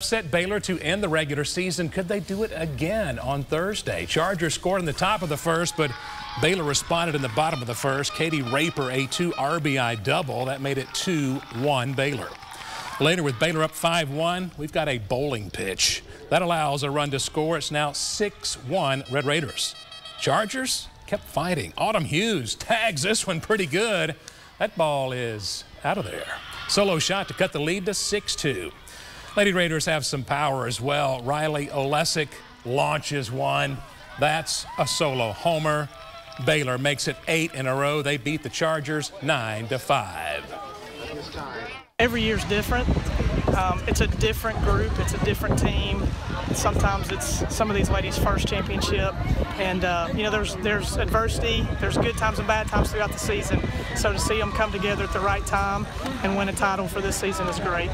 Set Baylor to end the regular season. Could they do it again on Thursday? Chargers scored in the top of the first, but Baylor responded in the bottom of the first. Katie Raper, a two RBI double. That made it 2-1 Baylor. Later with Baylor up 5-1, we've got a bowling pitch. That allows a run to score. It's now 6-1 Red Raiders. Chargers kept fighting. Autumn Hughes tags this one pretty good. That ball is out of there. Solo shot to cut the lead to 6-2. Lady Raiders have some power as well. Riley Olesic launches one. That's a solo homer. Baylor makes it eight in a row. They beat the Chargers nine to five. Every year's different. Um, it's a different group. It's a different team. Sometimes it's some of these ladies' first championship, and uh, you know there's there's adversity. There's good times and bad times throughout the season. So to see them come together at the right time and win a title for this season is great.